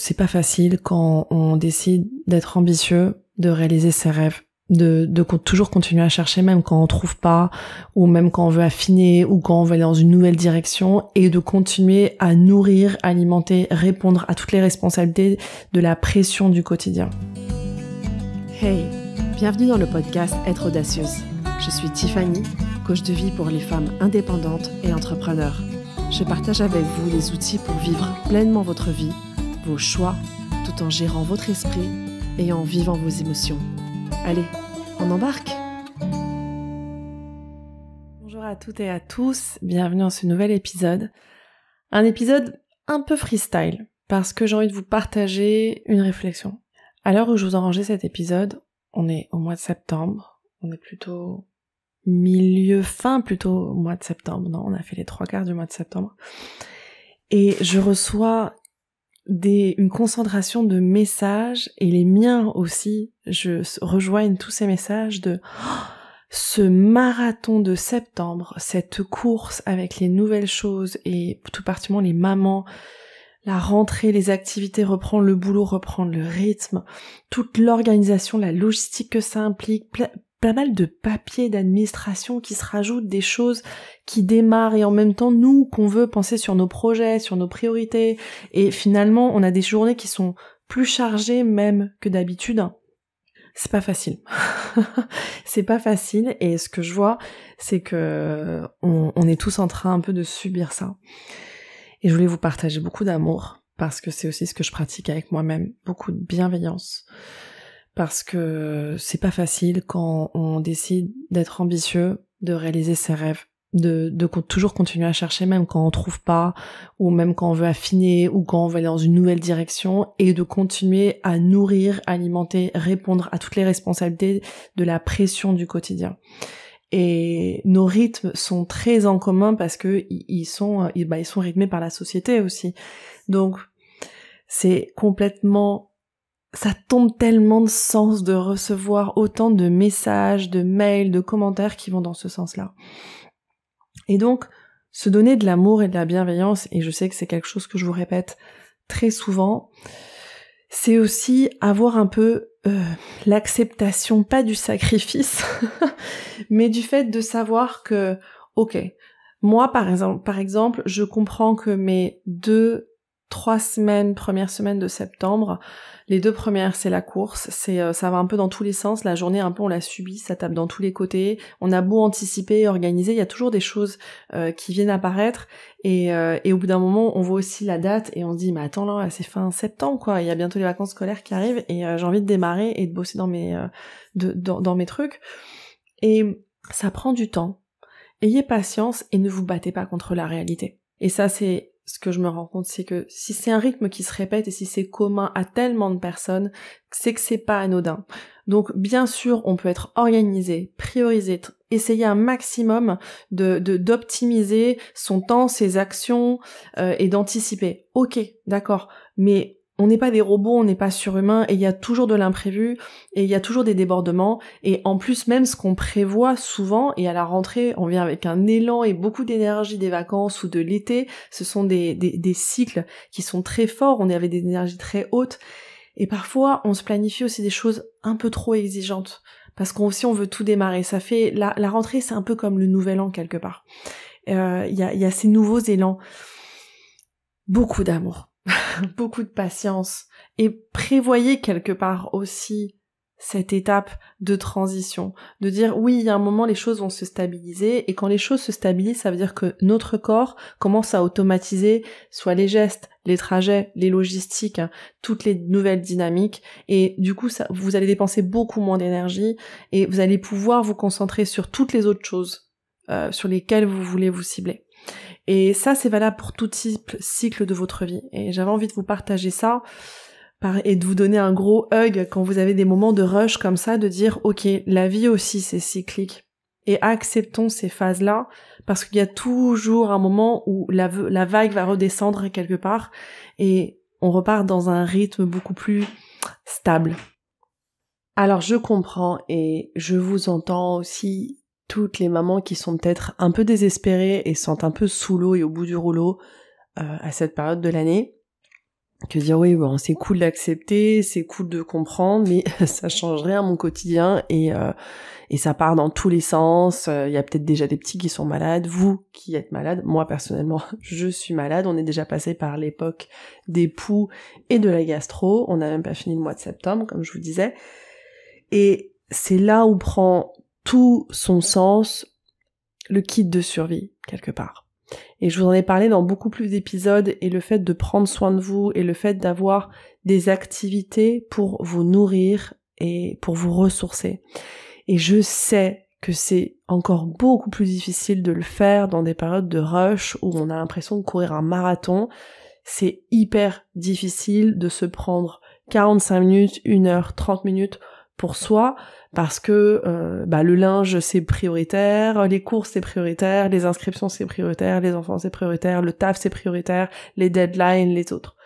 c'est pas facile quand on décide d'être ambitieux, de réaliser ses rêves, de, toujours continuer à chercher même quand on trouve pas, ou même quand on veut affiner, ou quand on veut aller dans une nouvelle direction, et de continuer à nourrir, alimenter, répondre à toutes les responsabilités de la pression du quotidien. Hey, bienvenue dans le podcast Être audacieuse. Je suis Tiffany, coach de vie pour les femmes indépendantes et entrepreneurs. Je partage avec vous les outils pour vivre pleinement votre vie, vos choix, tout en gérant votre esprit et en vivant vos émotions. Allez, on embarque Bonjour à toutes et à tous, bienvenue dans ce nouvel épisode. Un épisode un peu freestyle, parce que j'ai envie de vous partager une réflexion. À l'heure où je vous enregistre cet épisode, on est au mois de septembre, on est plutôt milieu fin plutôt au mois de septembre. Non, on a fait les trois quarts du mois de septembre. Et je reçois une concentration de messages et les miens aussi. Je rejoigne tous ces messages de oh, ce marathon de septembre, cette course avec les nouvelles choses et tout particulièrement les mamans la rentrée, les activités, reprendre le boulot, reprendre le rythme, toute l'organisation, la logistique que ça implique, pas mal de papiers d'administration qui se rajoutent, des choses qui démarrent et en même temps nous qu'on veut penser sur nos projets, sur nos priorités et finalement on a des journées qui sont plus chargées même que d'habitude. C'est pas facile. c'est pas facile et ce que je vois c'est que on, on est tous en train un peu de subir ça. Et je voulais vous partager beaucoup d'amour parce que c'est aussi ce que je pratique avec moi-même, beaucoup de bienveillance parce que c'est pas facile quand on décide d'être ambitieux, de réaliser ses rêves, de, de, toujours continuer à chercher même quand on trouve pas, ou même quand on veut affiner, ou quand on veut aller dans une nouvelle direction, et de continuer à nourrir, alimenter, répondre à toutes les responsabilités de la pression du quotidien. Et nos rythmes sont très en commun parce que ils sont, ils, bah, ils sont rythmés par la société aussi. Donc, c'est complètement ça tombe tellement de sens de recevoir autant de messages, de mails, de commentaires qui vont dans ce sens-là. Et donc, se donner de l'amour et de la bienveillance, et je sais que c'est quelque chose que je vous répète très souvent, c'est aussi avoir un peu euh, l'acceptation, pas du sacrifice, mais du fait de savoir que, ok, moi par exemple, par exemple, je comprends que mes deux trois semaines, première semaine de septembre. Les deux premières, c'est la course, c'est euh, ça va un peu dans tous les sens. La journée, un peu, on la subit, ça tape dans tous les côtés. On a beau anticiper, organiser, il y a toujours des choses euh, qui viennent apparaître. Et, euh, et au bout d'un moment, on voit aussi la date et on se dit, mais attends là, c'est fin septembre, quoi. Il y a bientôt les vacances scolaires qui arrivent et j'ai envie de démarrer et de bosser dans mes de, dans, dans mes trucs. Et ça prend du temps. Ayez patience et ne vous battez pas contre la réalité. Et ça, c'est ce que je me rends compte, c'est que si c'est un rythme qui se répète et si c'est commun à tellement de personnes, c'est que c'est pas anodin. Donc bien sûr, on peut être organisé, priorisé, essayer un maximum de d'optimiser son temps, ses actions euh, et d'anticiper. Ok, d'accord, mais on n'est pas des robots, on n'est pas surhumains, et il y a toujours de l'imprévu, et il y a toujours des débordements, et en plus même ce qu'on prévoit souvent, et à la rentrée on vient avec un élan et beaucoup d'énergie des vacances ou de l'été, ce sont des, des, cycles qui sont très forts, on est avec des énergies très hautes, et parfois on se planifie aussi des choses un peu trop exigeantes, parce qu'on aussi on veut tout démarrer, ça fait, la, la rentrée c'est un peu comme le nouvel an quelque part, euh, il y, a, y a ces nouveaux élans, beaucoup d'amour beaucoup de patience et prévoyez quelque part aussi cette étape de transition, de dire oui, il y a un moment les choses vont se stabiliser et quand les choses se stabilisent, ça veut dire que notre corps commence à automatiser soit les gestes, les trajets, les logistiques, hein, toutes les nouvelles dynamiques et du coup ça, vous allez dépenser beaucoup moins d'énergie et vous allez pouvoir vous concentrer sur toutes les autres choses euh, sur lesquelles vous voulez vous cibler. Et ça, c'est valable pour tout type, cycle de votre vie. Et j'avais envie de vous partager ça et de vous donner un gros hug quand vous avez des moments de rush comme ça, de dire, ok, la vie aussi, c'est cyclique. Et acceptons ces phases-là, parce qu'il y a toujours un moment où la, la vague va redescendre quelque part, et on repart dans un rythme beaucoup plus stable. Alors je comprends et je vous entends aussi toutes les mamans qui sont peut-être un peu désespérées et sentent un peu sous l'eau et au bout du rouleau euh, à cette période de l'année. que dire oui bon c'est cool d'accepter c'est cool de comprendre mais ça change rien à mon quotidien et euh, et ça part dans tous les sens. Euh, il y a peut-être déjà des petits qui sont malades. Vous qui êtes malade moi personnellement je suis malade. On est déjà passé par l'époque des poux et de la gastro. On n'a même pas fini le mois de septembre comme je vous disais. Et c'est là où prend tout son sens le kit de survie quelque part et je vous en ai parlé dans beaucoup plus d'épisodes et le fait de prendre soin de vous et le fait d'avoir des activités pour vous nourrir et pour vous ressourcer. Et je sais que c'est encore beaucoup plus difficile de le faire dans des périodes de rush où on a l'impression de courir un marathon. C'est hyper difficile de se prendre 45 minutes, 1 heure, 30 minutes pour soi parce que euh, bah, le linge c'est prioritaire, les courses c'est prioritaire, les inscriptions c'est prioritaire, les enfants c'est prioritaire, le taf c'est prioritaire, les deadlines, les autres.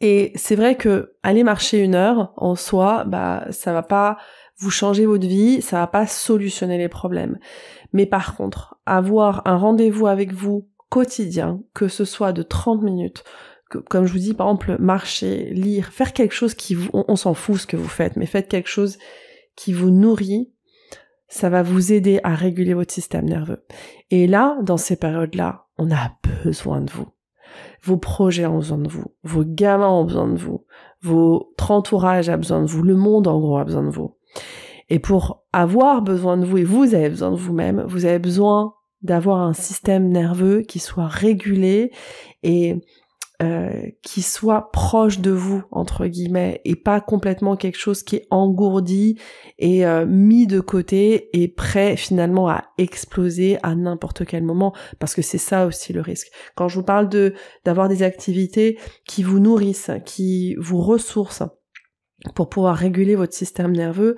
Et c'est vrai que aller marcher une heure en soi, bah ça va pas vous changer votre vie, ça va pas solutionner les problèmes. Mais par contre, avoir un rendez-vous avec vous quotidien, que ce soit de 30 minutes, comme je vous dis, par exemple, marcher, lire, faire quelque chose qui vous, on, s'en fout ce que vous faites, mais faites quelque chose qui vous nourrit, ça va vous aider à réguler votre système nerveux. Et là, dans ces périodes-là, on a besoin de vous. Vos projets ont besoin de vous, vos gamins ont besoin de vous, votre entourage a besoin de vous, le monde en gros a besoin de vous. Et pour avoir besoin de vous, et vous avez besoin de vous-même, vous avez besoin d'avoir un système nerveux qui soit régulé et euh, qui soit proche de vous entre guillemets et pas complètement quelque chose qui est engourdi et euh, mis de côté et prêt finalement à exploser à n'importe quel moment parce que c'est ça aussi le risque. Quand je vous parle de d'avoir des activités qui vous nourrissent, qui vous ressourcent pour pouvoir réguler votre système nerveux,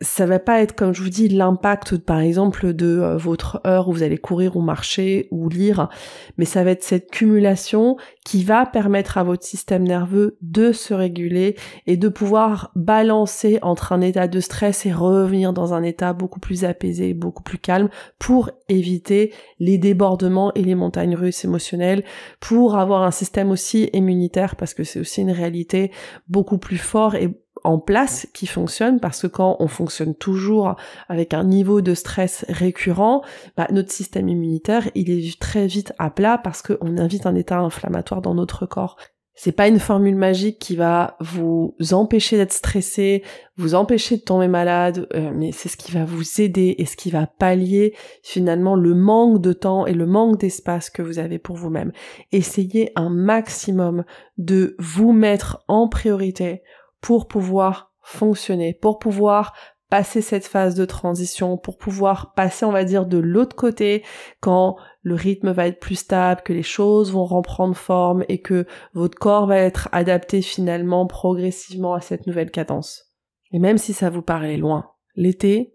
ça va pas être comme je vous dis l'impact par exemple de euh, votre heure où vous allez courir ou marcher ou lire, mais ça va être cette cumulation qui va permettre à votre système nerveux de se réguler et de pouvoir balancer entre un état de stress et revenir dans un état beaucoup plus apaisé, beaucoup plus calme pour éviter les débordements et les montagnes russes émotionnelles, pour avoir un système aussi immunitaire parce que c'est aussi une réalité beaucoup plus fort et en place qui fonctionne parce que quand on fonctionne toujours avec un niveau de stress récurrent, bah, notre système immunitaire il est très vite à plat parce qu'on invite un état inflammatoire dans notre corps. C'est pas une formule magique qui va vous empêcher d'être stressé, vous empêcher de tomber malade, euh, mais c'est ce qui va vous aider et ce qui va pallier finalement le manque de temps et le manque d'espace que vous avez pour vous-même. Essayez un maximum de vous mettre en priorité pour pouvoir fonctionner, pour pouvoir passer cette phase de transition, pour pouvoir passer, on va dire, de l'autre côté quand le rythme va être plus stable, que les choses vont reprendre forme et que votre corps va être adapté finalement progressivement à cette nouvelle cadence. Et même si ça vous paraît loin, l'été,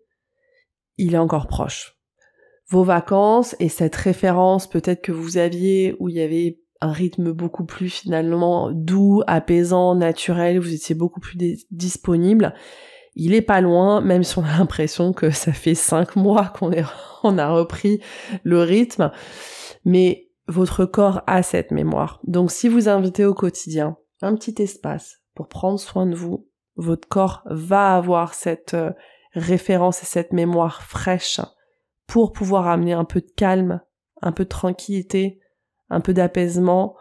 il est encore proche. Vos vacances et cette référence peut-être que vous aviez où il y avait un rythme beaucoup plus finalement doux, apaisant, naturel, vous étiez beaucoup plus disponible. Il est pas loin, même si on a l'impression que ça fait cinq mois qu'on a repris le rythme. Mais votre corps a cette mémoire. Donc si vous invitez au quotidien un petit espace pour prendre soin de vous, votre corps va avoir cette euh, référence et cette mémoire fraîche pour pouvoir amener un peu de calme, un peu de tranquillité, un peu d'apaisement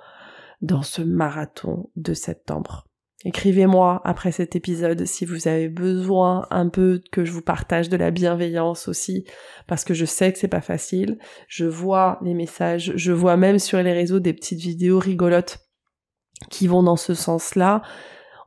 dans ce marathon de septembre. Écrivez-moi après cet épisode si vous avez besoin un peu que je vous partage de la bienveillance aussi, parce que je sais que c'est pas facile. Je vois les messages, je vois même sur les réseaux des petites vidéos rigolotes qui vont dans ce sens-là.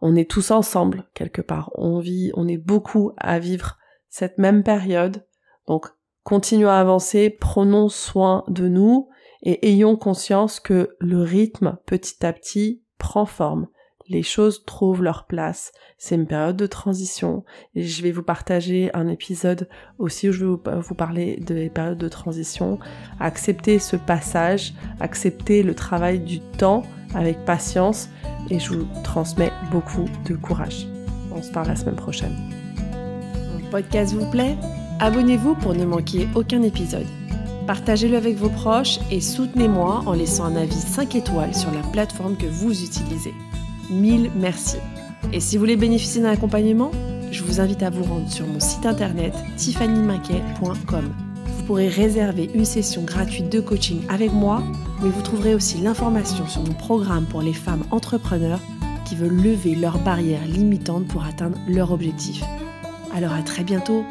On est tous ensemble quelque part. On vit, on est beaucoup à vivre cette même période. Donc, continuons à avancer, prenons soin de nous et ayons conscience que le rythme petit à petit prend forme. Les choses trouvent leur place. C'est une période de transition. Et je vais vous partager un épisode aussi où je vais vous parler des périodes de transition. Accepter ce passage, accepter le travail du temps avec patience et je vous transmets beaucoup de courage. On se parle la semaine prochaine. Mon podcast vous plaît? Abonnez-vous pour ne manquer aucun épisode. Partagez-le avec vos proches et soutenez-moi en laissant un avis 5 étoiles sur la plateforme que vous utilisez. Mille merci. Et si vous voulez bénéficier d'un accompagnement, je vous invite à vous rendre sur mon site internet tiffanymaquet.com. Vous pourrez réserver une session gratuite de coaching avec moi, mais vous trouverez aussi l'information sur mon programme pour les femmes entrepreneurs qui veulent lever leurs barrières limitantes pour atteindre leur objectif. Alors à très bientôt